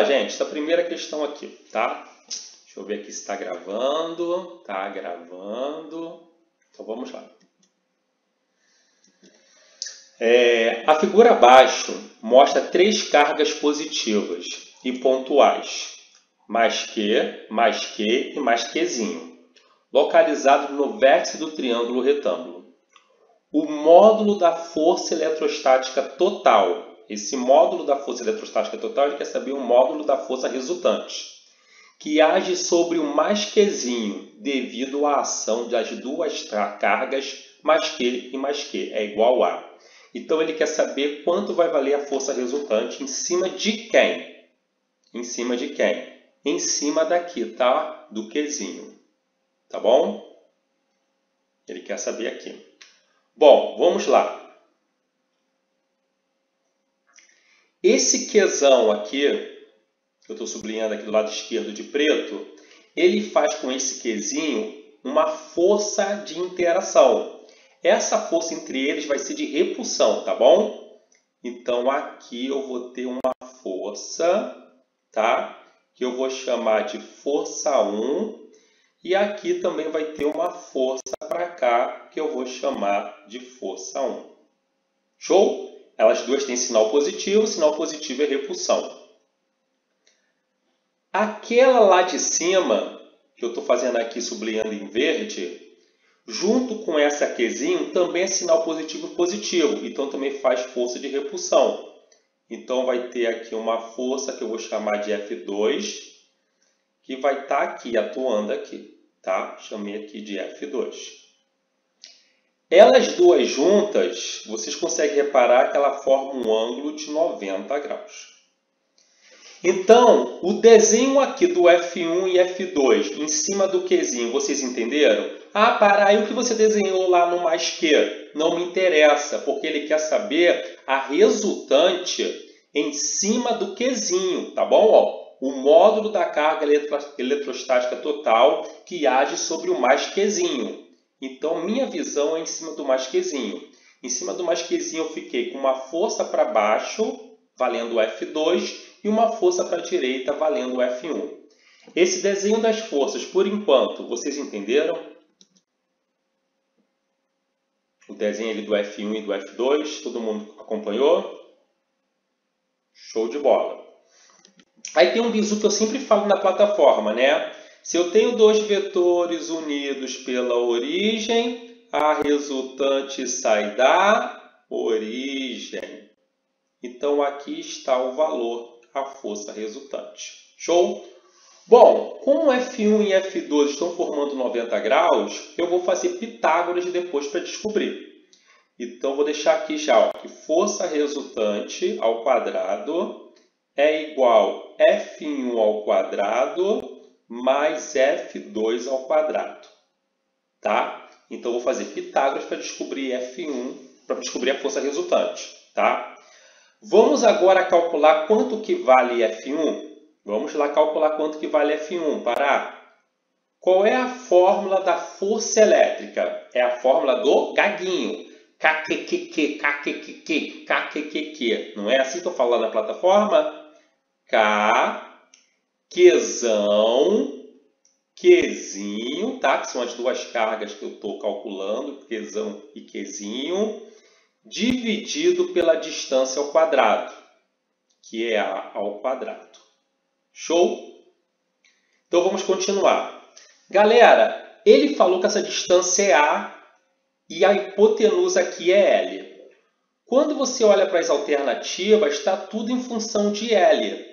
lá, gente. Essa primeira questão aqui, tá? Deixa eu ver aqui se está gravando. Está gravando. Então vamos lá. É, a figura abaixo mostra três cargas positivas e pontuais, mais que, mais que e mais quezinho, localizado no vértice do triângulo retângulo. O módulo da força eletrostática total. Esse módulo da força eletrostática total, ele quer saber o módulo da força resultante, que age sobre o mais quezinho devido à ação das duas cargas mais que e mais que é igual a. Então ele quer saber quanto vai valer a força resultante em cima de quem? Em cima de quem? Em cima daqui, tá? Do Qzinho. Tá bom? Ele quer saber aqui. Bom, vamos lá. Esse Qzão aqui, que eu estou sublinhando aqui do lado esquerdo de preto, ele faz com esse Qzinho uma força de interação. Essa força entre eles vai ser de repulsão, tá bom? Então aqui eu vou ter uma força, tá? Que eu vou chamar de força 1 e aqui também vai ter uma força para cá que eu vou chamar de força 1. Show? Elas duas têm sinal positivo, sinal positivo é repulsão. Aquela lá de cima, que eu estou fazendo aqui sublinhando em verde, Junto com essa Qzinho também é sinal positivo positivo, então também faz força de repulsão. Então vai ter aqui uma força que eu vou chamar de F2, que vai estar tá aqui, atuando aqui, tá? Chamei aqui de F2. Elas duas juntas, vocês conseguem reparar que ela forma um ângulo de 90 graus. Então, o desenho aqui do F1 e F2 em cima do Qzinho, vocês entenderam? Ah, para aí o que você desenhou lá no mais que? Não me interessa, porque ele quer saber a resultante em cima do Qzinho, tá bom? Ó, o módulo da carga eletrostática total que age sobre o mais Qzinho. Então, minha visão é em cima do mais Qzinho. Em cima do mais Qzinho eu fiquei com uma força para baixo, valendo F2, e uma força para a direita, valendo F1. Esse desenho das forças, por enquanto, vocês entenderam? o desenho ali do F1 e do F2, todo mundo acompanhou? Show de bola. Aí tem um bizu que eu sempre falo na plataforma, né? Se eu tenho dois vetores unidos pela origem, a resultante sai da origem. Então aqui está o valor, a força resultante. Show? Bom, como F1 e F2 estão formando 90 graus, eu vou fazer Pitágoras depois para descobrir. Então, vou deixar aqui já ó, que força resultante ao quadrado é igual F1 ao quadrado mais F2 ao quadrado. Tá? Então, vou fazer Pitágoras para descobrir F1, para descobrir a força resultante. Tá? Vamos agora calcular quanto que vale F1 Vamos lá calcular quanto que vale F1. Pará. Qual é a fórmula da força elétrica? É a fórmula do gaguinho. KQQQ, KQQQ, KQQQ. Não é assim que estou falando na plataforma? K, Qzão, Qzinho, tá? que são as duas cargas que eu estou calculando, Qzão e Qzinho, dividido pela distância ao quadrado, que é A ao quadrado. Show? Então vamos continuar. Galera, ele falou que essa distância é A e a hipotenusa aqui é L. Quando você olha para as alternativas, está tudo em função de L.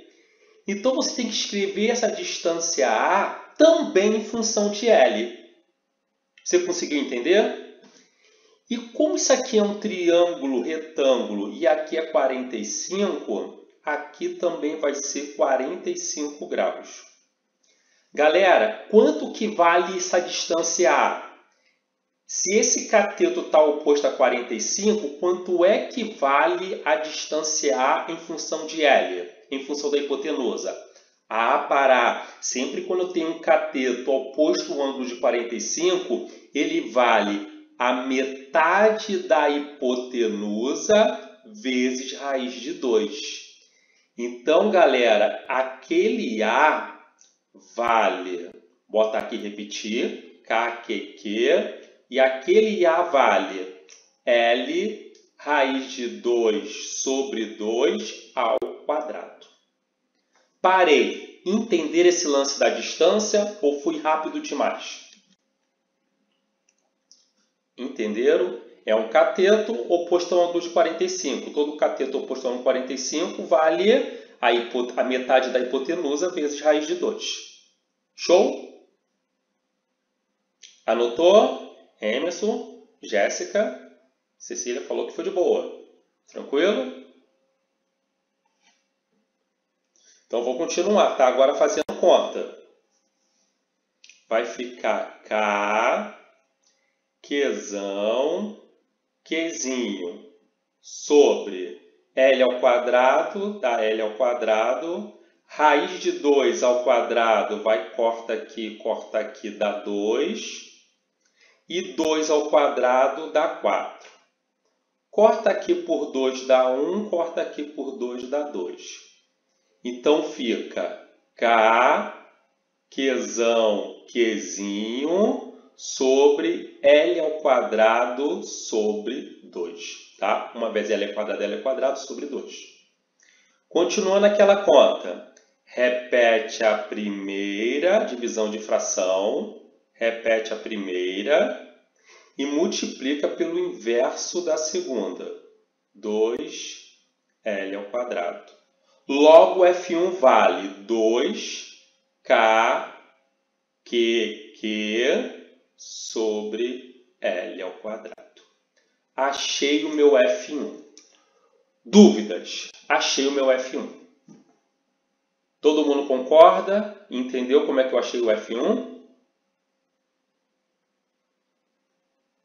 Então você tem que escrever essa distância A também em função de L. Você conseguiu entender? E como isso aqui é um triângulo retângulo e aqui é 45, aqui também vai ser 45 graus. Galera, quanto que vale essa distância A? Se esse cateto está oposto a 45, quanto é que vale a distância A em função de L, em função da hipotenusa? A para A, sempre quando eu tenho um cateto oposto ao ângulo de 45, ele vale a metade da hipotenusa vezes raiz de 2. Então, galera, aquele A vale, bota aqui repetir, KQQ, e aquele A vale L raiz de 2 sobre 2 ao quadrado. Parei. Entender esse lance da distância ou fui rápido demais? Entenderam? É um cateto oposto ao ângulo de 45. Todo cateto oposto ao ângulo 45 vale a, a metade da hipotenusa vezes raiz de 2. Show? Anotou? Emerson, Jéssica, Cecília falou que foi de boa. Tranquilo? Então vou continuar, tá? Agora fazendo conta. Vai ficar K, Qzão, Qzinho sobre L ao quadrado, dá L ao quadrado. Raiz de 2 ao quadrado, vai, corta aqui, corta aqui, dá 2. E 2 ao quadrado dá 4. Corta aqui por 2 dá 1, corta aqui por 2 dá 2. Então fica K, Qzão, Qzinho, sobre L ao quadrado sobre 2. Tá? Uma vez L ao quadrado, L ao quadrado sobre 2. Continuando aquela conta, repete a primeira divisão de fração, repete a primeira e multiplica pelo inverso da segunda, 2L ao quadrado. Logo, F1 vale 2K, Q, Q sobre L ao quadrado. Achei o meu F1. Dúvidas? Achei o meu F1. Todo mundo concorda? Entendeu como é que eu achei o F1?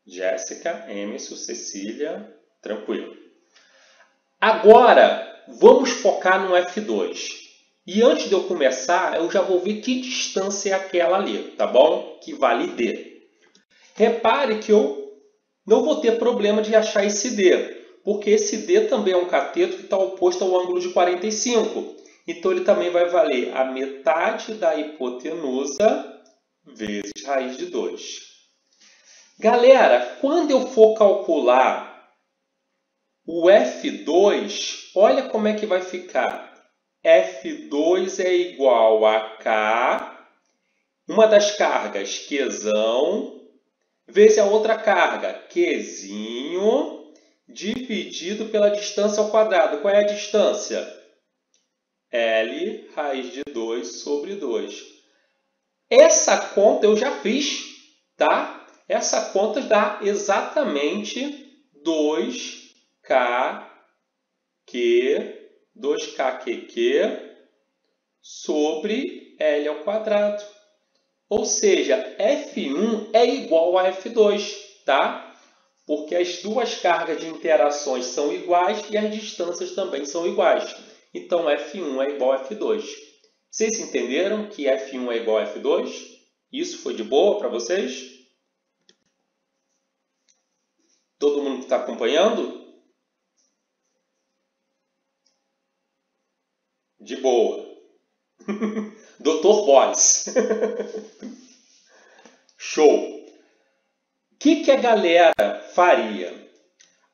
Jéssica, Emerson, Cecília, tranquilo. Agora, vamos focar no F2. E antes de eu começar, eu já vou ver que distância é aquela ali, tá bom? Que vale D. Repare que eu não vou ter problema de achar esse D, porque esse D também é um cateto que está oposto ao ângulo de 45. Então, ele também vai valer a metade da hipotenusa vezes raiz de 2. Galera, quando eu for calcular o F2, olha como é que vai ficar. F2 é igual a K, uma das cargas, Qzão, vezes a outra carga, Qzinho, dividido pela distância ao quadrado. Qual é a distância? L raiz de 2 sobre 2. Essa conta eu já fiz, tá? Essa conta dá exatamente 2 K, Q, 2KQQ sobre L ao quadrado. Ou seja, F1 é igual a F2, tá? Porque as duas cargas de interações são iguais e as distâncias também são iguais. Então, F1 é igual a F2. Vocês entenderam que F1 é igual a F2? Isso foi de boa para vocês? Todo mundo que está acompanhando? De boa. Doutor Boris. Show. O que, que a galera faria?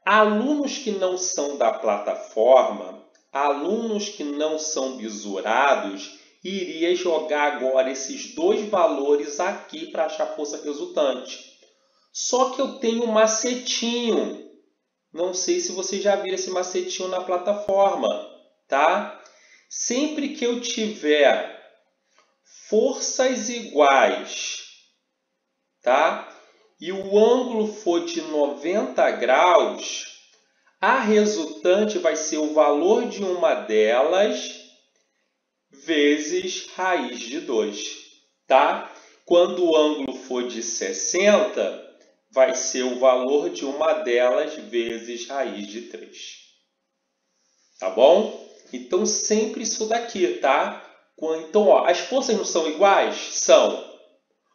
Alunos que não são da plataforma, alunos que não são bisurados, iria jogar agora esses dois valores aqui para achar força resultante. Só que eu tenho um macetinho. Não sei se vocês já viram esse macetinho na plataforma, tá? Sempre que eu tiver forças iguais, tá? E o ângulo for de 90 graus, a resultante vai ser o valor de uma delas vezes raiz de 2, tá? Quando o ângulo for de 60, vai ser o valor de uma delas vezes raiz de 3. Tá bom? Então, sempre isso daqui, tá? Então, ó, as forças não são iguais? São.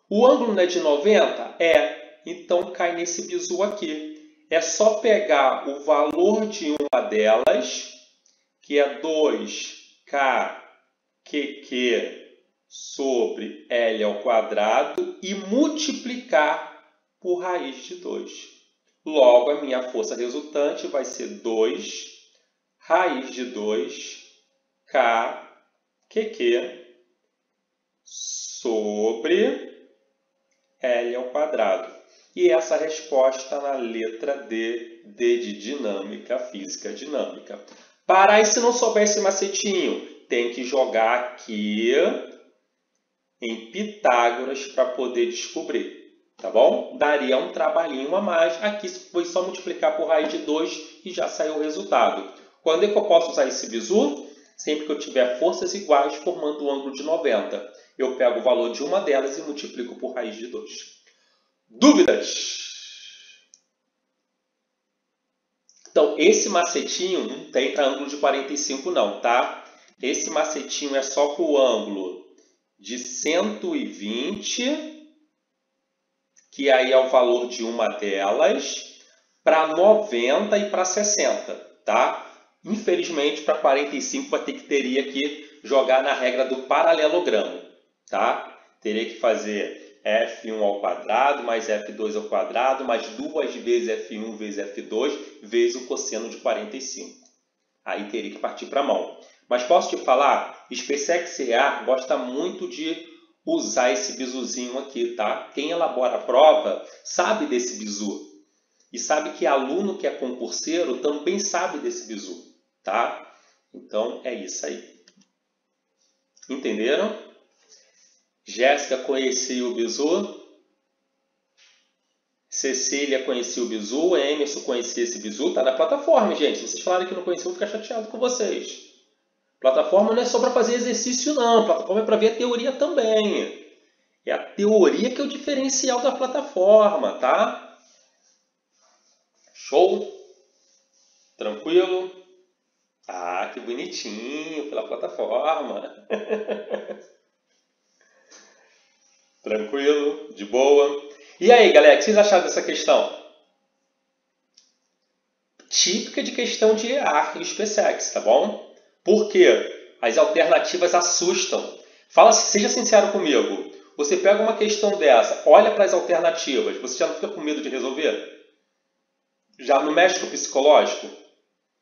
O ângulo não é de 90? É. Então, cai nesse bizu aqui. É só pegar o valor de uma delas, que é 2 KQQ sobre L ao quadrado e multiplicar por raiz de 2. Logo, a minha força resultante vai ser 2 raiz de 2 KQQ sobre L ao quadrado. E essa resposta na letra D, D de dinâmica, física dinâmica. Para e se não souber esse macetinho, tem que jogar aqui em Pitágoras para poder descobrir. Tá bom? Daria um trabalhinho a mais. Aqui foi só multiplicar por raiz de 2 e já saiu o resultado. Quando é que eu posso usar esse bizu? Sempre que eu tiver forças iguais formando um ângulo de 90. Eu pego o valor de uma delas e multiplico por raiz de 2. Dúvidas? Então, esse macetinho não tem para ângulo de 45 não, tá? Esse macetinho é só para o ângulo de 120, que aí é o valor de uma delas, para 90 e para 60, tá? Infelizmente, para 45 vai ter que teria que jogar na regra do paralelogramo, tá? Teria que fazer f1 ao quadrado mais f2 ao quadrado mais duas vezes f1 vezes f2 vezes o cosseno de 45. Aí teria que partir para a mão. Mas posso te falar, SpaceX gosta muito de usar esse bizuzinho aqui, tá? Quem elabora a prova sabe desse bizu. E sabe que aluno que é concurseiro também sabe desse bizu, tá? Então é isso aí. Entenderam? Jéssica conhecia o bizu. Cecília conhecia o bizu. Emerson conhecia esse bizu. Está na plataforma, gente. Se vocês falarem que não conheciam, eu vou ficar chateado com vocês. Plataforma não é só para fazer exercício, não. Plataforma é para ver a teoria também. É a teoria que é o diferencial da plataforma, tá? Show? Tranquilo? Ah, que bonitinho pela plataforma. Tranquilo? De boa? E aí, galera, o que vocês acharam dessa questão? Típica de questão de AR e SpaceX, tá bom? Porque as alternativas assustam. Fala, seja sincero comigo. Você pega uma questão dessa, olha para as alternativas, você já não fica com medo de resolver? Já não mexe com o psicológico?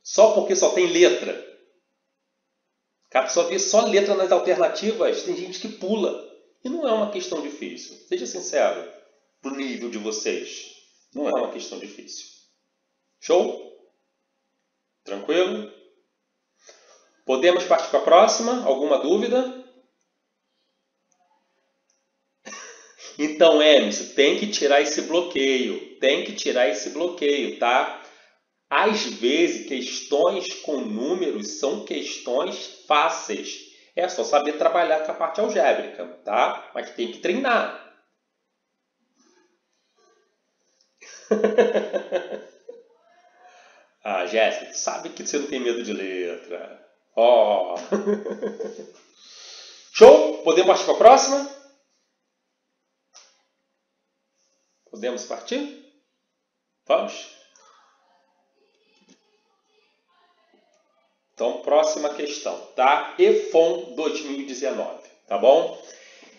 Só porque só tem letra. A pessoa vê só letra nas alternativas, tem gente que pula. E não é uma questão difícil. Seja sincero pro nível de vocês. Não é uma questão difícil. Show? Tranquilo? Podemos partir para a próxima? Alguma dúvida? Então, Emerson, tem que tirar esse bloqueio. Tem que tirar esse bloqueio, tá? Às vezes, questões com números são questões fáceis. É só saber trabalhar com a parte algébrica, tá? Mas tem que treinar. ah, Jéssica, sabe que você não tem medo de letra. Ó. Oh. Show? Podemos partir para a próxima? Podemos partir? Vamos? Então, próxima questão, tá? EFON 2019, tá bom?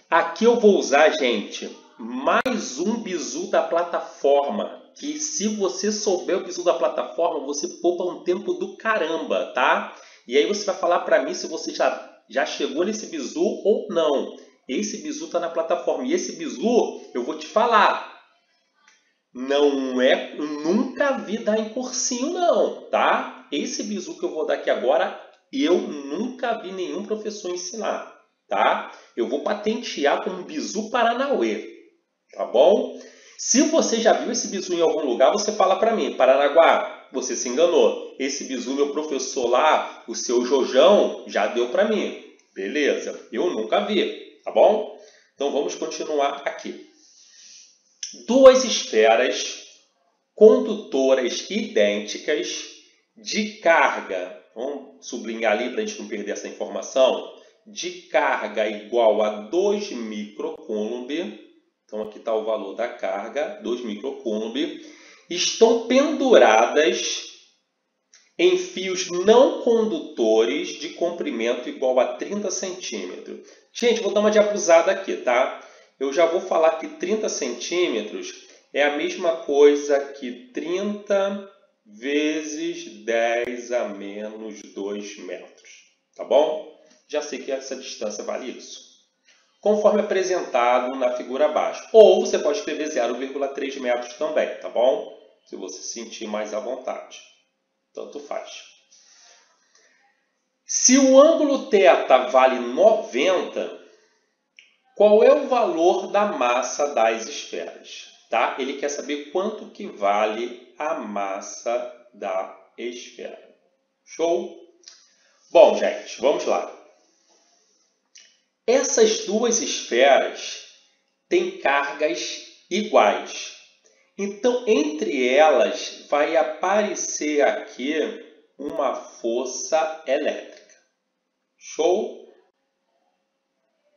Aqui eu vou usar, gente, mais um bizu da plataforma, que se você souber o bizu da plataforma, você poupa um tempo do caramba, tá? E aí você vai falar para mim se você já, já chegou nesse bizu ou não. Esse bizu está na plataforma. E esse bizu, eu vou te falar, não é, nunca vi dar em cursinho não, tá? Esse bizu que eu vou dar aqui agora, eu nunca vi nenhum professor ensinar, tá? Eu vou patentear como bizu Paranauê, tá bom? Se você já viu esse bizu em algum lugar, você fala para mim, Paranaguá, você se enganou. Esse bizu, meu professor lá, o seu Jojão, já deu para mim. Beleza, eu nunca vi, tá bom? Então vamos continuar aqui. Duas esferas condutoras idênticas de carga, vamos sublinhar ali para a gente não perder essa informação, de carga igual a 2 microcoulomb, então aqui está o valor da carga, 2 microcoulomb, estão penduradas em fios não condutores de comprimento igual a 30 centímetros. Gente, vou dar uma de abusada aqui, tá? Eu já vou falar que 30 centímetros é a mesma coisa que 30 vezes 10 a menos 2 metros, tá bom? Já sei que essa distância vale isso. Conforme apresentado na figura abaixo. Ou você pode escrever 0,3 metros também, tá bom? Se você sentir mais à vontade. Tanto faz. Se o ângulo θ vale 90, qual é o valor da massa das esferas? Tá? Ele quer saber quanto que vale a massa da esfera. Show? Bom, gente, vamos lá. Essas duas esferas têm cargas iguais. Então, entre elas vai aparecer aqui uma força elétrica. Show?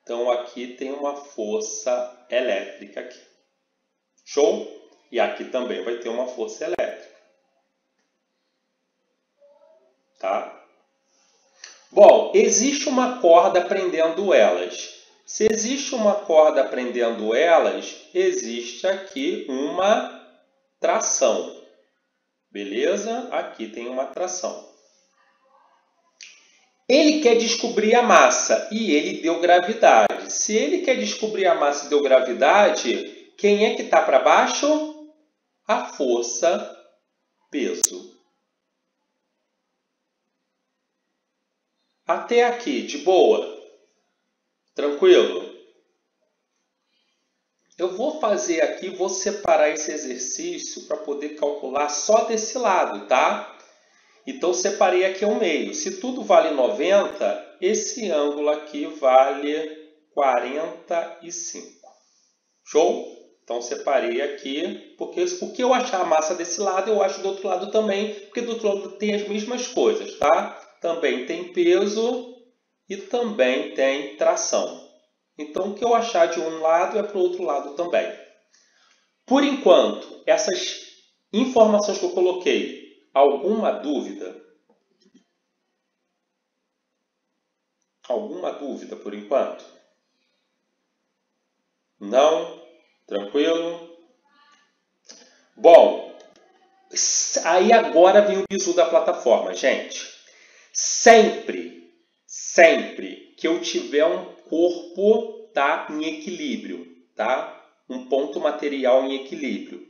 Então, aqui tem uma força elétrica aqui. Show? E aqui também vai ter uma força elétrica. Tá? Bom, existe uma corda prendendo elas. Se existe uma corda prendendo elas, existe aqui uma tração. Beleza? Aqui tem uma tração. Ele quer descobrir a massa e ele deu gravidade. Se ele quer descobrir a massa e deu gravidade, quem é que está para baixo? A força peso. Até aqui, de boa? Tranquilo? Eu vou fazer aqui, vou separar esse exercício para poder calcular só desse lado, tá? Então, separei aqui ao meio. Se tudo vale 90, esse ângulo aqui vale 45. Show? Então, separei aqui, porque o que eu achar a massa desse lado, eu acho do outro lado também, porque do outro lado tem as mesmas coisas, tá? Também tem peso e também tem tração. Então, o que eu achar de um lado é para o outro lado também. Por enquanto, essas informações que eu coloquei, alguma dúvida? Alguma dúvida por enquanto? Não? Tranquilo? Bom, aí agora vem o bizu da plataforma, gente. Sempre, sempre que eu tiver um corpo tá em equilíbrio, tá? Um ponto material em equilíbrio.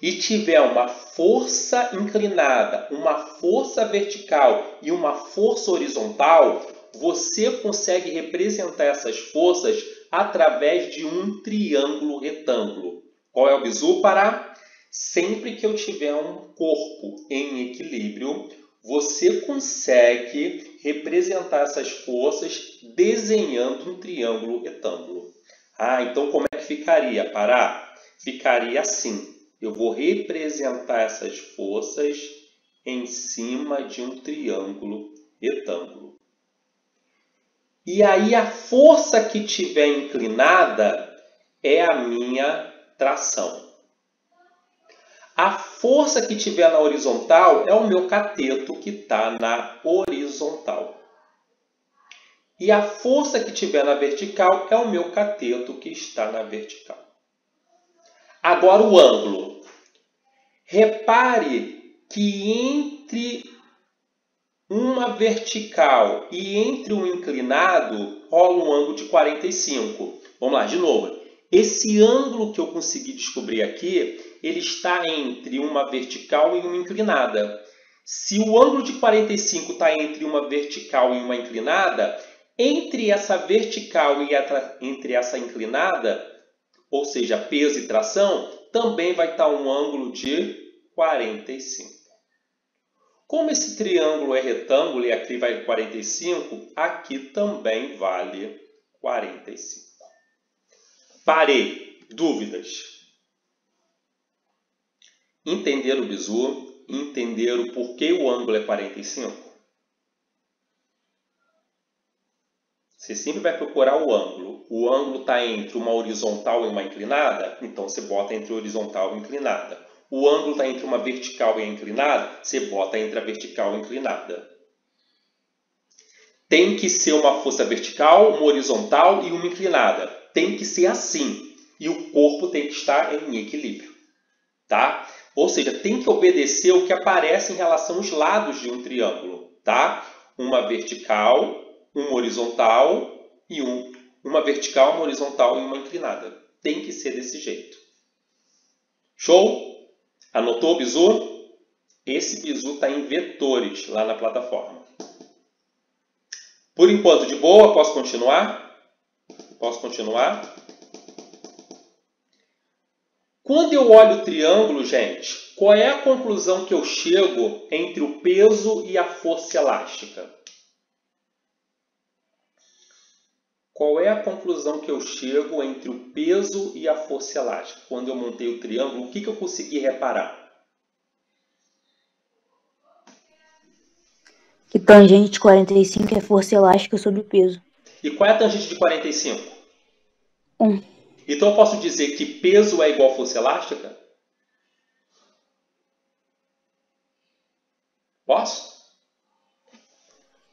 E tiver uma força inclinada, uma força vertical e uma força horizontal, você consegue representar essas forças através de um triângulo retângulo. Qual é o bizu para? Sempre que eu tiver um corpo em equilíbrio, você consegue representar essas forças desenhando um triângulo retângulo. Ah, então como é que ficaria, Pará? Ficaria assim. Eu vou representar essas forças em cima de um triângulo retângulo. E aí a força que tiver inclinada é a minha tração. A força que tiver na horizontal é o meu cateto que está na horizontal. E a força que tiver na vertical é o meu cateto que está na vertical. Agora o ângulo. Repare que entre uma vertical e entre um inclinado rola um ângulo de 45. Vamos lá, de novo. Esse ângulo que eu consegui descobrir aqui, ele está entre uma vertical e uma inclinada. Se o ângulo de 45 está entre uma vertical e uma inclinada, entre essa vertical e entre essa inclinada, ou seja, peso e tração, também vai estar um ângulo de 45. Como esse triângulo é retângulo e aqui vai 45, aqui também vale 45. Parei. Dúvidas? Entender o bizu, entender o porquê o ângulo é 45? Você sempre vai procurar o ângulo. O ângulo está entre uma horizontal e uma inclinada, então você bota entre horizontal e inclinada. O ângulo está entre uma vertical e a inclinada, você bota entre a vertical e a inclinada. Tem que ser uma força vertical, uma horizontal e uma inclinada. Tem que ser assim. E o corpo tem que estar em equilíbrio. Tá? Ou seja, tem que obedecer o que aparece em relação aos lados de um triângulo. Tá? Uma vertical, uma horizontal e um, uma vertical, uma horizontal e uma inclinada. Tem que ser desse jeito. Show? Anotou o bizu? Esse bizu está em vetores lá na plataforma. Por enquanto, de boa, posso continuar? Posso continuar? Quando eu olho o triângulo, gente, qual é a conclusão que eu chego entre o peso e a força elástica? Qual é a conclusão que eu chego entre o peso e a força elástica? Quando eu montei o triângulo, o que, que eu consegui reparar? Que tangente de 45 é força elástica sobre peso. E qual é a tangente de 45? 1. Então eu posso dizer que peso é igual a força elástica? Posso?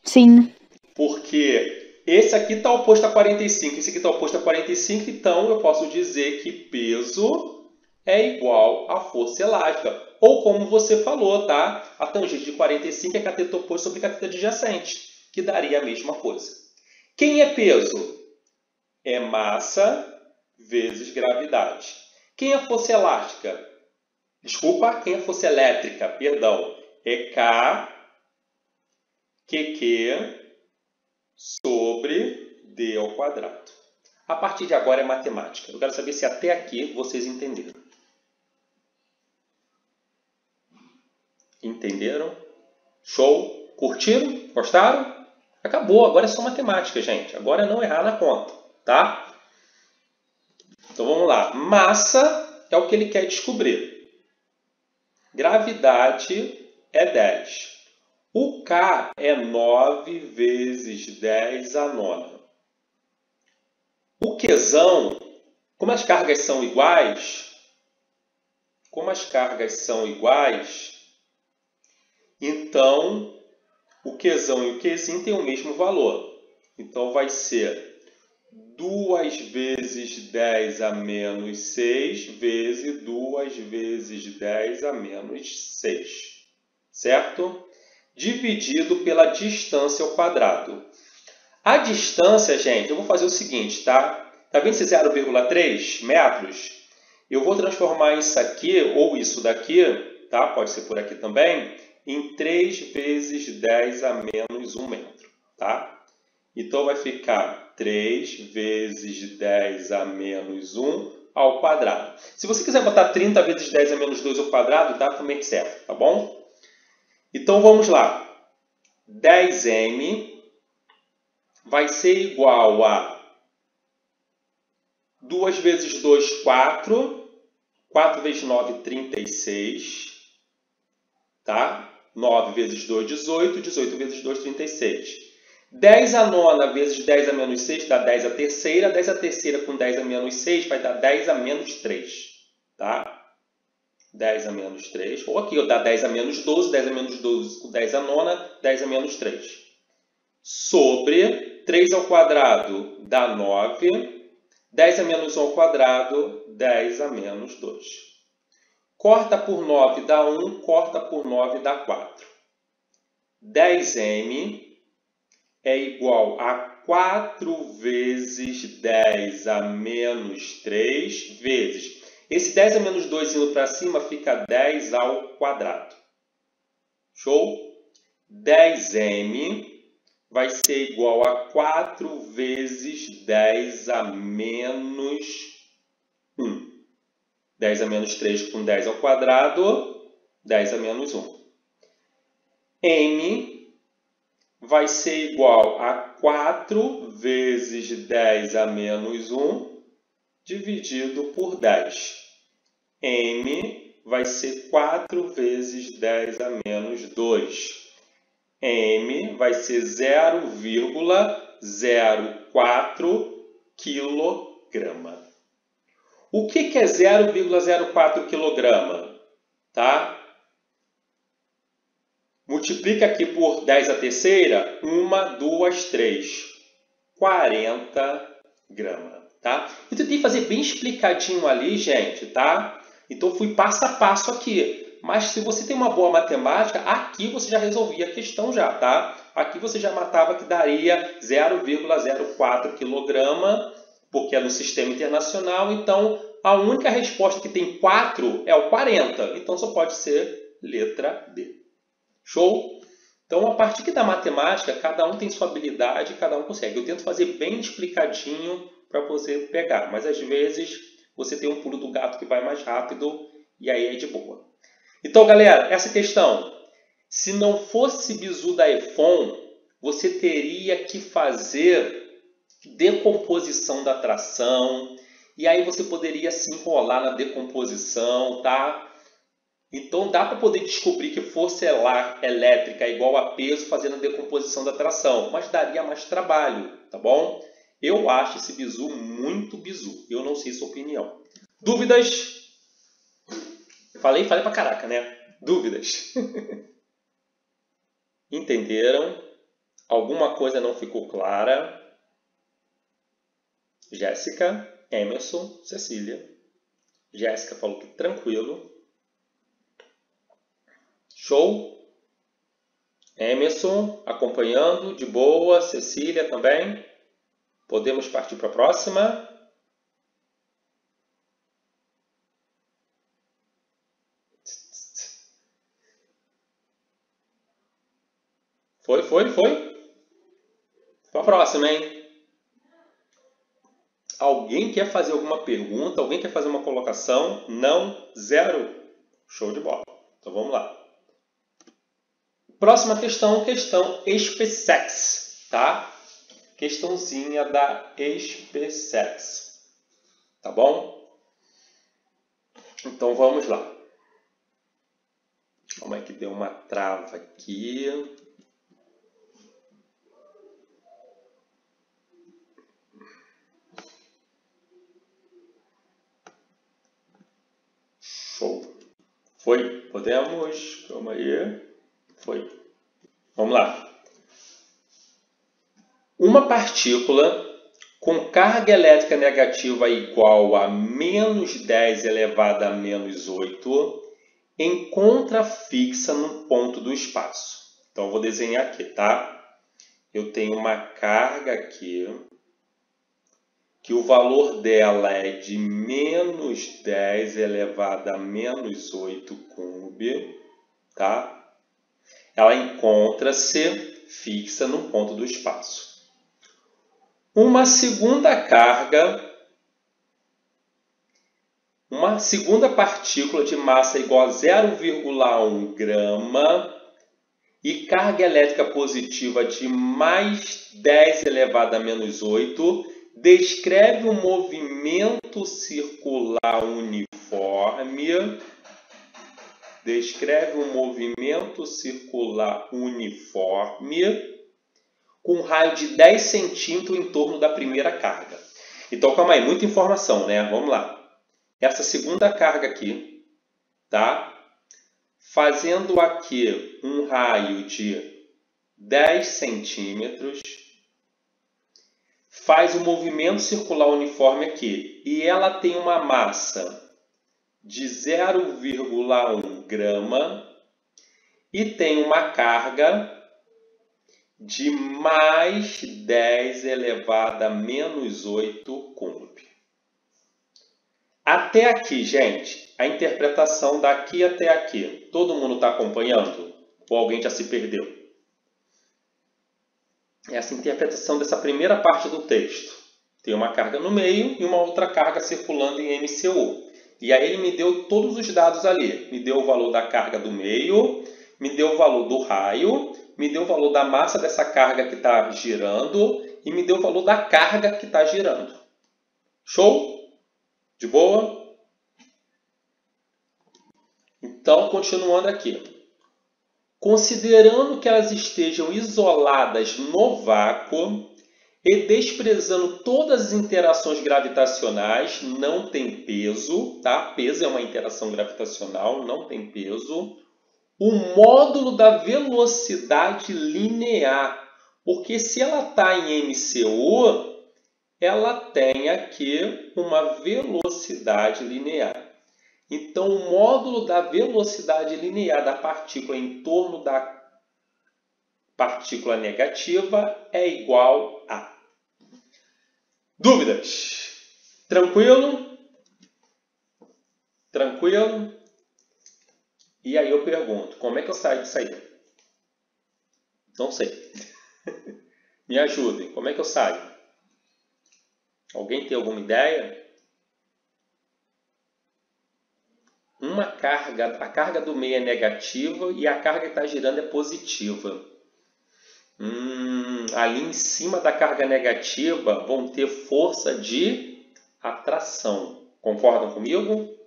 Sim. Porque esse aqui está oposto a 45, esse aqui está oposto a 45, então eu posso dizer que peso é igual a força elástica. Ou como você falou, tá? A tangente de 45 é cateto oposto sobre cateto adjacente, que daria a mesma coisa. Quem é peso? É massa vezes gravidade. Quem é força elástica? Desculpa, quem é força elétrica? Perdão. É K, QQ sobre D ao quadrado. A partir de agora é matemática. Eu quero saber se até aqui vocês entenderam. Entenderam? Show? Curtiram? Gostaram? Acabou, agora é só matemática, gente. Agora é não errar na conta, tá? Então vamos lá. Massa é o que ele quer descobrir. Gravidade é 10. O K é 9 vezes 10 a nona. O Qzão, como as cargas são iguais, como as cargas são iguais, então, o Qzão e o Qzin têm o mesmo valor. Então, vai ser 2 vezes 10 a menos 6 vezes 2 vezes 10 a menos 6. Certo? Dividido pela distância ao quadrado. A distância, gente, eu vou fazer o seguinte, tá? Tá vendo esse 0,3 metros? Eu vou transformar isso aqui, ou isso daqui, tá? Pode ser por aqui também, em 3 vezes 10 a menos 1 metro, tá? Então, vai ficar 3 vezes 10 a menos 1 ao quadrado. Se você quiser botar 30 vezes 10 a menos 2 ao quadrado, dá também certo, tá bom? Então, vamos lá. 10m vai ser igual a 2 vezes 2, 4. 4 vezes 9, 36. Tá? 9 vezes 2, 18. 18 vezes 2, 36. 10 a nona vezes 10 a menos 6 dá 10 a terceira. 10 a terceira com 10 a menos 6 vai dar 10 a menos 3. Tá? 10 a menos 3. Ou aqui, ó, dá 10 a menos 12. 10 a menos 12 com 10 a nona, 10 a menos 3. Sobre 3 ao quadrado dá 9. 10 a menos 1 ao quadrado, 10 a menos 2. Corta por 9 dá 1, corta por 9 dá 4. 10m é igual a 4 vezes 10 a menos 3 vezes. Esse 10 a menos 2 indo para cima fica 10 ao quadrado. Show? 10m vai ser igual a 4 vezes 10 a menos 1. 10 a menos 3 com 10 ao quadrado, 10 a menos 1. m vai ser igual a 4 vezes 10 a menos 1 dividido por 10. M vai ser 4 vezes 10 a menos 2. m vai ser 0,04 quilograma. O que é 0,04 kg? tá? Multiplica aqui por 10 a terceira, 1, 2, 3, 40 gramas, tá? Eu tentei fazer bem explicadinho ali, gente, tá? Então fui passo a passo aqui. Mas se você tem uma boa matemática, aqui você já resolvia a questão já, tá? Aqui você já matava que daria 0,04 kg, porque é no sistema internacional, então a única resposta que tem 4 é o 40. Então só pode ser letra D. Show? Então, a partir da matemática, cada um tem sua habilidade, cada um consegue. Eu tento fazer bem explicadinho para você pegar, mas às vezes você tem um pulo do gato que vai mais rápido e aí é de boa. Então, galera, essa questão, se não fosse bizu da EFON, você teria que fazer decomposição da tração, e aí você poderia se enrolar na decomposição, tá? Então dá para poder descobrir que força elétrica é igual a peso fazendo a decomposição da tração, mas daria mais trabalho, tá bom? Eu acho esse bizu muito bizu. Eu não sei sua opinião. Dúvidas? Falei, falei pra caraca, né? Dúvidas? Entenderam? Alguma coisa não ficou clara? Jéssica, Emerson, Cecília. Jéssica falou que tranquilo. Show? Emerson acompanhando, de boa. Cecília também. Podemos partir para a próxima. Foi, foi, foi. Para a próxima, hein? Alguém quer fazer alguma pergunta? Alguém quer fazer uma colocação? Não? Zero? Show de bola. Então vamos lá. Próxima questão, questão SpaceX, tá? Questãozinha da SpaceX, tá bom? Então vamos lá. Como é que deu uma trava aqui? Show. Foi? Podemos? Calma aí. Foi. Vamos lá. Uma partícula com carga elétrica negativa igual a menos 10 elevado a menos 8 encontra fixa num ponto do espaço. Então, eu vou desenhar aqui, tá? Eu tenho uma carga aqui, que o valor dela é de menos 10 elevado a menos 8 cúbio, tá? ela encontra-se fixa no ponto do espaço. Uma segunda carga, uma segunda partícula de massa igual a 0,1 grama e carga elétrica positiva de mais 10 elevado a menos 8 descreve um movimento circular uniforme descreve um movimento circular uniforme com um raio de 10 centímetros em torno da primeira carga. Então, calma aí, muita informação, né? Vamos lá. Essa segunda carga aqui, tá? Fazendo aqui um raio de 10 centímetros, faz um movimento circular uniforme aqui. E ela tem uma massa de 0,1 grama e tem uma carga de mais 10 elevado a menos 8 coulomb. Até aqui, gente, a interpretação daqui até aqui. Todo mundo está acompanhando? Ou alguém já se perdeu? Essa interpretação dessa primeira parte do texto. Tem uma carga no meio e uma outra carga circulando em MCU. E aí ele me deu todos os dados ali. Me deu o valor da carga do meio, me deu o valor do raio, me deu o valor da massa dessa carga que está girando e me deu o valor da carga que está girando. Show? De boa? Então, continuando aqui. Considerando que elas estejam isoladas no vácuo, E desprezando todas as interações gravitacionais, não tem peso, tá? Peso é uma interação gravitacional, não tem peso. O módulo da velocidade linear, porque se ela está em MCU, ela tem aqui uma velocidade linear. Então, o módulo da velocidade linear da partícula em torno da partícula negativa é igual a. Dúvidas? Tranquilo? Tranquilo? E aí eu pergunto, como é que eu saio disso aí? Não sei. Me ajudem, como é que eu saio? Alguém tem alguma ideia? Uma carga, a carga do meio é negativa e a carga que está girando é positiva. Hum, ali em cima da carga negativa vão ter força de atração. Concordam comigo?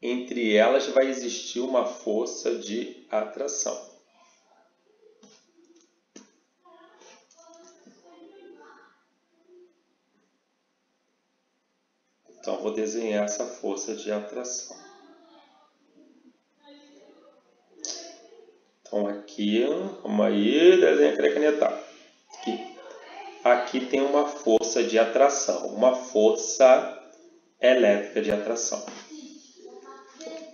Entre elas vai existir uma força de atração. Então, vou desenhar essa força de atração. Então, aqui, vamos aí, desenha a canetar. Aqui. aqui tem uma força de atração, uma força elétrica de atração.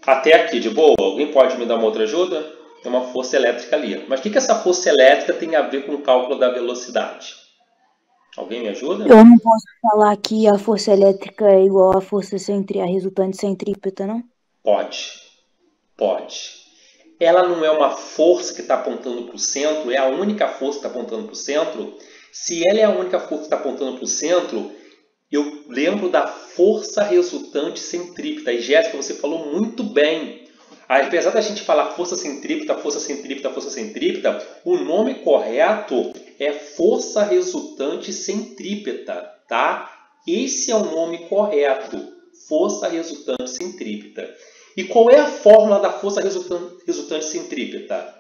Até aqui, de boa? Alguém pode me dar uma outra ajuda? Tem uma força elétrica ali. Mas o que, que essa força elétrica tem a ver com o cálculo da velocidade? Alguém me ajuda? Eu não posso falar que a força elétrica é igual à força centri a resultante centrípeta, não? Pode. Pode. Ela não é uma força que está apontando para o centro, é a única força que está apontando para o centro. Se ela é a única força que está apontando para o centro, eu lembro da força resultante centrípeta. E Jéssica, você falou muito bem. Apesar da gente falar força centrípeta, força centrípeta, força centrípeta, o nome correto é força resultante centrípeta, tá? Esse é o nome correto, força resultante centrípeta. E qual é a fórmula da força resultante centrípeta?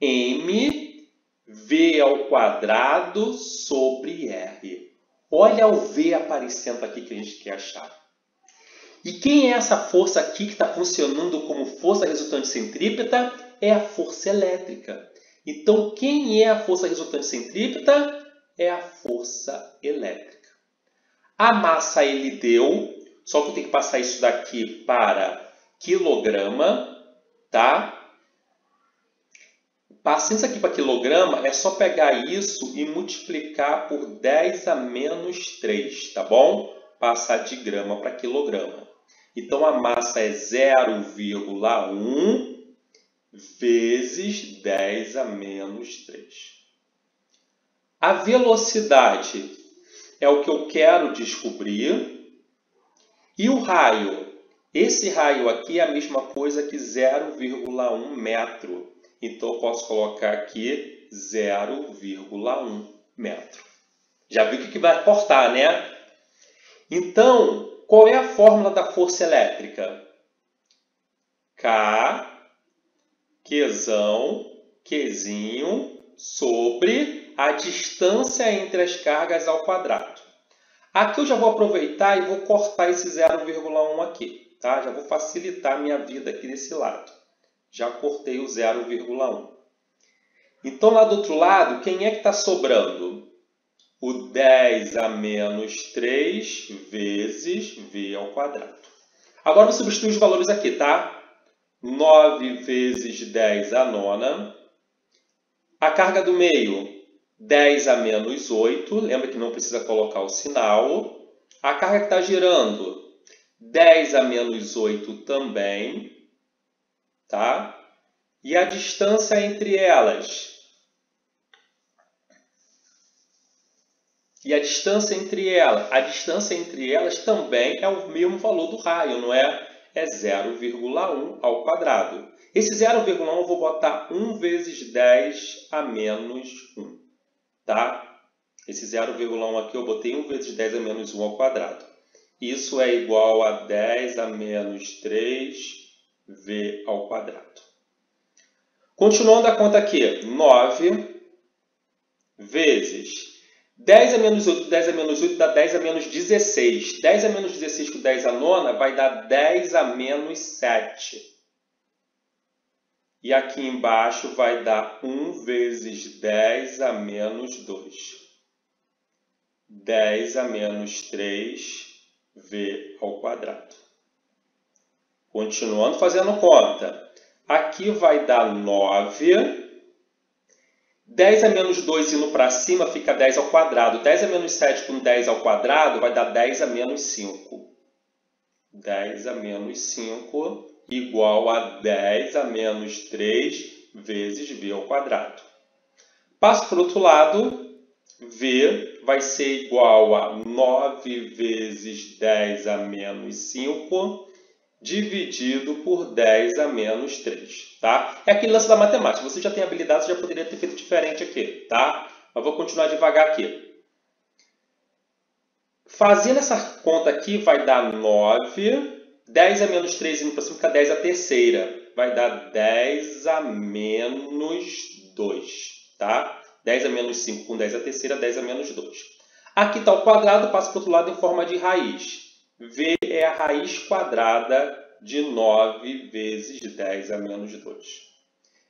M V ao quadrado sobre R. Olha o V aparecendo aqui que a gente quer achar. E quem é essa força aqui que está funcionando como força resultante centrípeta? É a força elétrica. Então, quem é a força resultante centrípeta? É a força elétrica. A massa ele deu, só que eu tenho que passar isso daqui para quilograma, tá? Passando isso aqui para quilograma, é só pegar isso e multiplicar por 10 a menos 3, tá bom? Passar de grama para quilograma. Então, a massa é 0,1 vezes 10 a menos 3. A velocidade é o que eu quero descobrir. E o raio? Esse raio aqui é a mesma coisa que 0,1 metro. Então, eu posso colocar aqui 0,1 metro. Já viu o que vai cortar, né? Então, qual é a fórmula da força elétrica? K Qzão, Qzinho, sobre a distância entre as cargas ao quadrado. Aqui eu já vou aproveitar e vou cortar esse 0,1 aqui. Tá? Já vou facilitar a minha vida aqui desse lado. Já cortei o 0,1. Então, lá do outro lado, quem é que está sobrando? O 10 a menos 3 vezes v ao quadrado. Agora, vou substituir os valores aqui, tá? 9 vezes 10 a nona. A carga do meio, 10 a menos 8. Lembra que não precisa colocar o sinal. A carga que está girando, 10 a menos 8 também. Tá? E a distância entre elas? E a distância entre elas? A distância entre elas também é o mesmo valor do raio, não é? é 0,1 ao quadrado. Esse 0,1 eu vou botar 1 vezes 10 a menos 1. Tá? Esse 0,1 aqui eu botei 1 vezes 10 a menos 1 ao quadrado. Isso é igual a 10 a menos 3v ao quadrado. Continuando a conta aqui, 9 vezes 10 a menos 8, 10 a menos 8 dá 10 a menos 16. 10 a menos 16 com 10 a nona vai dar 10 a menos 7. E aqui embaixo vai dar 1 vezes 10 a menos 2. 10 a menos 3v ao quadrado. Continuando fazendo conta. Aqui vai dar 9. 10 a menos 2 indo para cima fica 10 ao quadrado. 10 a menos 7 com 10 ao quadrado vai dar 10 a menos 5. 10 a menos 5 igual a 10 a menos 3 vezes v ao quadrado. Passo para o outro lado, v vai ser igual a 9 vezes 10 a menos 5 dividido por 10 a menos 3. Tá? É aquele lance da matemática. Você já tem habilidade, você já poderia ter feito diferente aqui. Tá? Mas vou continuar devagar aqui. Fazendo essa conta aqui, vai dar 9 10 a menos 3 indo para cima fica 10 a terceira. Vai dar 10 a menos 2. Tá? 10 a menos 5 com 10 a terceira, 10 a menos 2. Aqui está o quadrado, passa para o outro lado em forma de raiz. V é a raiz quadrada de 9 vezes 10 a menos 2.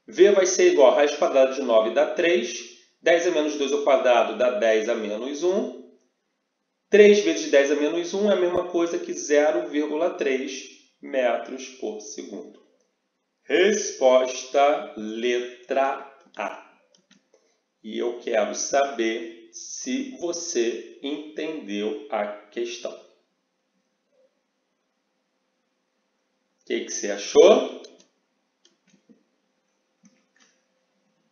V vai ser igual a raiz quadrada de 9 dá 3. 10 a menos 2 ao quadrado dá 10 a menos 1. 3 vezes 10 a menos 1 é a mesma coisa que 0,3 metros por segundo. Resposta letra A. E eu quero saber se você entendeu a questão. Que, que você achou?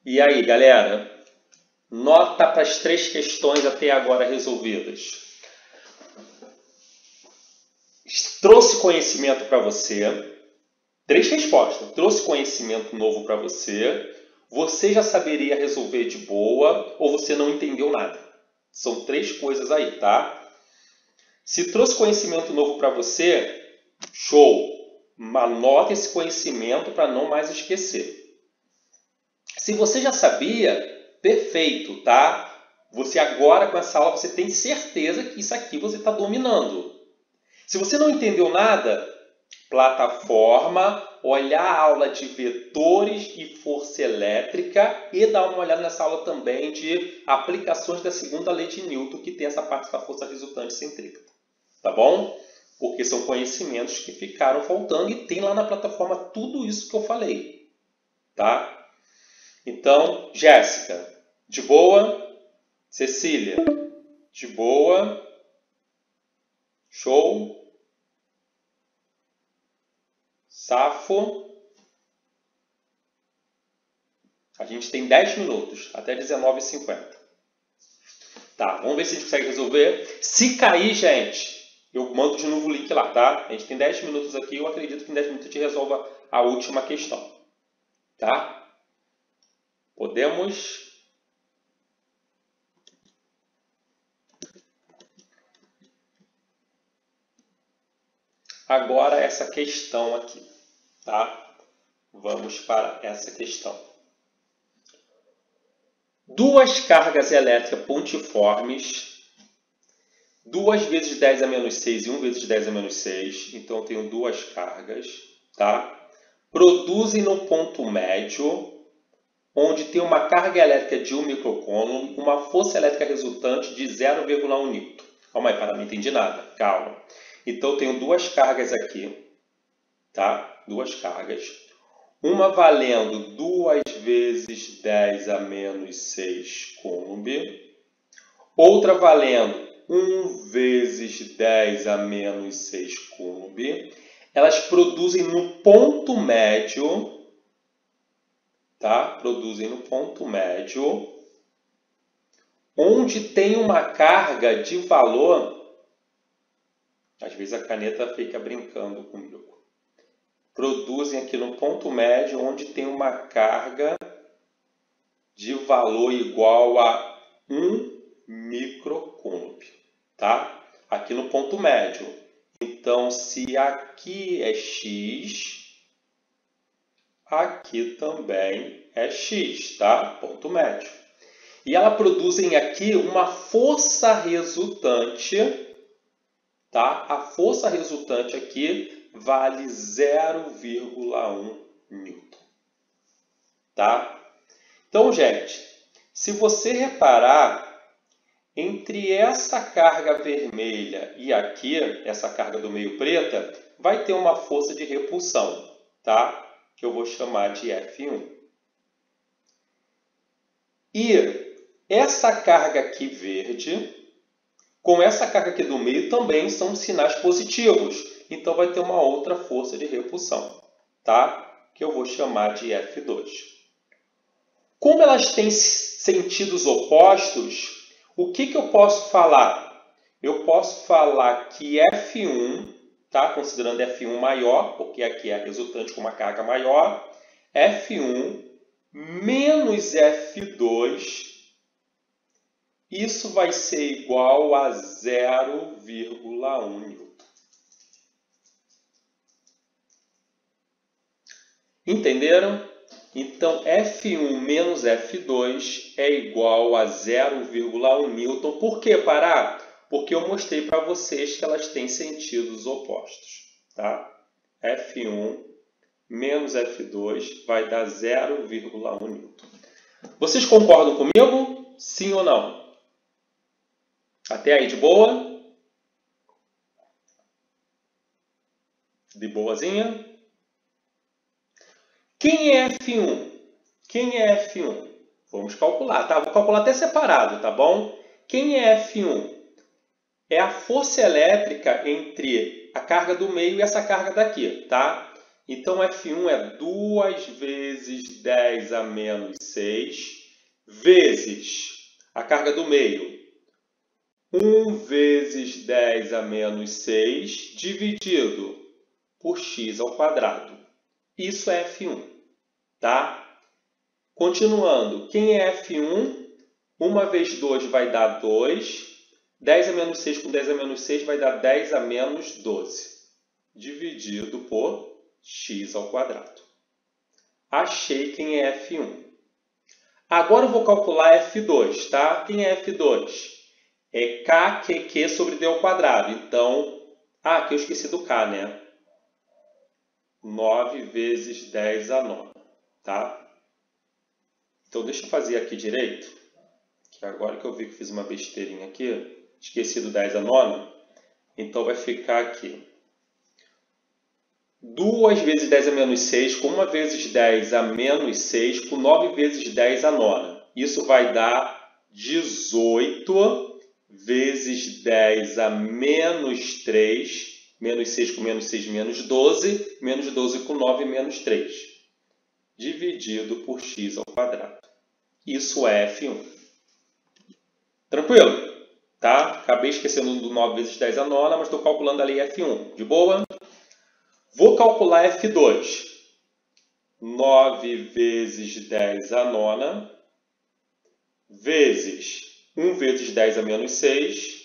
E aí, galera? Nota para as três questões até agora resolvidas. trouxe conhecimento para você, três respostas, trouxe conhecimento novo para você, você já saberia resolver de boa ou você não entendeu nada. São três coisas aí, tá? Se trouxe conhecimento novo para você, show! Anota esse conhecimento para não mais esquecer. Se você já sabia, perfeito, tá? Você agora com essa aula você tem certeza que isso aqui você está dominando. Se você não entendeu nada, plataforma, olhar a aula de vetores e força elétrica e dar uma olhada nessa aula também de aplicações da segunda lei de Newton, que tem essa parte da força resultante centrípeta. Tá bom? Porque são conhecimentos que ficaram faltando e tem lá na plataforma tudo isso que eu falei. Tá? Então, Jéssica, de boa? Cecília, de boa? Show? Safo. A gente tem 10 minutos, até 19h50. Tá, vamos ver se a gente consegue resolver. Se cair, gente, eu mando de novo o link lá, tá? A gente tem 10 minutos aqui, eu acredito que em 10 minutos a gente resolva a última questão. Tá? Podemos agora essa questão aqui. Tá? Vamos para essa questão. Duas cargas elétricas pontiformes, 2 vezes 10 a menos 6 e 1 vezes 10 a menos 6, então eu tenho duas cargas, tá? Produzem no ponto médio, onde tem uma carga elétrica de 1 microcoulomb, uma força elétrica resultante de 0,1 N. Calma aí, para não entendi nada, calma. Então eu tenho duas cargas aqui, tá? duas cargas. Uma valendo 2 vezes 10 a menos 6 coulomb. Outra valendo 1 vezes 10 a menos 6 coulomb. Elas produzem no ponto médio, tá? Produzem no ponto médio, onde tem uma carga de valor. Às vezes a caneta fica brincando comigo produzem aqui no ponto médio, onde tem uma carga de valor igual a 1 microcoulomb, tá? Aqui no ponto médio. Então, se aqui é x, aqui também é x, tá? Ponto médio. E ela produzem aqui uma força resultante, tá? A força resultante aqui vale 0,1 newton, tá? Então, gente, se você reparar, entre essa carga vermelha e aqui, essa carga do meio preta, vai ter uma força de repulsão, tá? Que eu vou chamar de F1. E essa carga aqui verde, com essa carga aqui do meio, também são sinais positivos. Então, vai ter uma outra força de repulsão, tá? Que eu vou chamar de F2. Como elas têm sentidos opostos, o que, que eu posso falar? Eu posso falar que F1, tá? considerando F1 maior, porque aqui é a resultante com uma carga maior, F1 menos F2, isso vai ser igual a 0,1 Newton. Entenderam? Então, F1 menos F2 é igual a 0,1 newton. Por que parar? Porque eu mostrei para vocês que elas têm sentidos opostos. Tá? F1 menos F2 vai dar 0,1 newton. Vocês concordam comigo? Sim ou não? Até aí de boa? De boazinha? Quem é F1? Quem é F1? Vamos calcular, tá? Vou calcular até separado, tá bom? Quem é F1? É a força elétrica entre a carga do meio e essa carga daqui, tá? Então, F1 é 2 vezes 10 a menos 6 vezes a carga do meio. 1 vezes 10 a menos 6 dividido por x ao quadrado. Isso é F1, tá? Continuando, quem é F1? 1 vezes 2 vai dar 2. 10 a menos 6 com 10 a menos 6 vai dar 10 a menos 12. Dividido por x ao quadrado. Achei quem é F1. Agora eu vou calcular F2, tá? Quem é F2? É KQQ sobre D ao quadrado. Então, ah, aqui eu esqueci do K, né? 9 vezes 10 a nona, tá? Então, deixa eu fazer aqui direito, que agora que eu vi que fiz uma besteirinha aqui, esqueci do 10 a nona, então vai ficar aqui. 2 vezes 10 a menos 6, com 1 vezes 10 a menos 6, com 9 vezes 10 a nona. Isso vai dar 18 vezes 10 a menos 3, menos 6 com menos 6, menos 12, menos 12 com 9, menos 3, dividido por x ao quadrado. Isso é F1. Tranquilo? Tá? Acabei esquecendo do 9 vezes 10 a nona, mas estou calculando ali F1. De boa? Vou calcular F2. 9 vezes 10 a nona, vezes 1 vezes 10 a menos 6,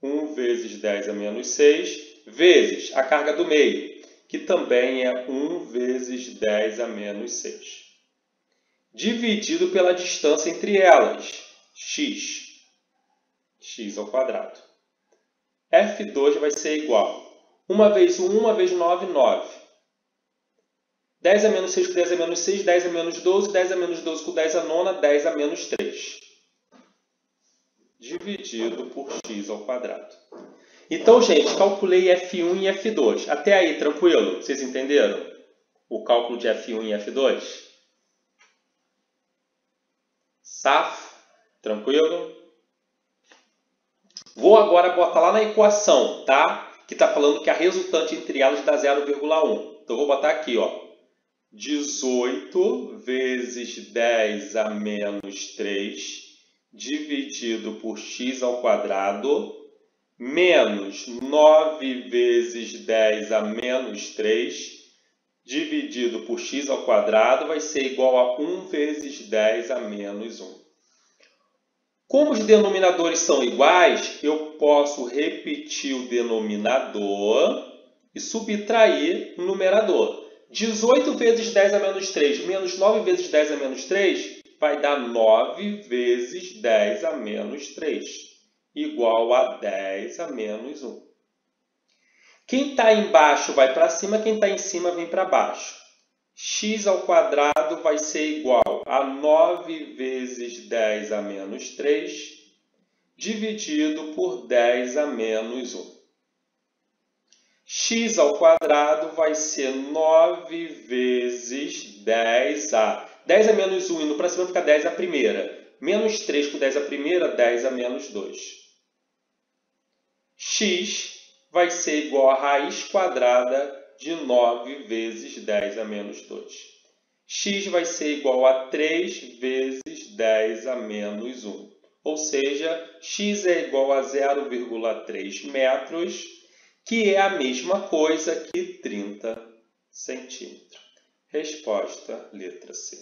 1 vezes 10 a menos 6, vezes a carga do meio, que também é 1 vezes 10 a menos 6. Dividido pela distância entre elas, x, x ao quadrado. F2 vai ser igual 1 vezes 1, 1 vezes 9, 9. 10 a menos 6 com 10 a menos 6, 10 a menos 12, 10 a menos 12 com 10 a nona, 10 a menos 3. Dividido por x ao quadrado. Então, gente, calculei F1 e F2. Até aí, tranquilo? Vocês entenderam? O cálculo de F1 e F2? Safo? Tranquilo? Vou agora botar lá na equação, tá? Que está falando que a resultante entre elas dá 0,1. Então, vou botar aqui, ó. 18 vezes 10 a menos 3 dividido por x ao quadrado menos 9 vezes 10 a menos 3 dividido por x ao quadrado vai ser igual a 1 vezes 10 a menos 1. Como os denominadores são iguais, eu posso repetir o denominador e subtrair o numerador. 18 vezes 10 a menos 3 menos 9 vezes 10 a menos 3 vai dar 9 vezes 10 a menos 3, igual a 10 a menos 1. Quem está embaixo vai para cima, quem está em cima vem para baixo. x ao quadrado vai ser igual a 9 vezes 10 a menos 3, dividido por 10 a menos 1. x ao quadrado vai ser 9 vezes 10 a... 10 a menos 1 indo para cima fica 10 a primeira. Menos 3 com 10 a primeira, 10 a menos 2. x vai ser igual a raiz quadrada de 9 vezes 10 a menos 2. x vai ser igual a 3 vezes 10 a menos 1. Ou seja, x é igual a 0,3 metros, que é a mesma coisa que 30 centímetros. Resposta, letra C.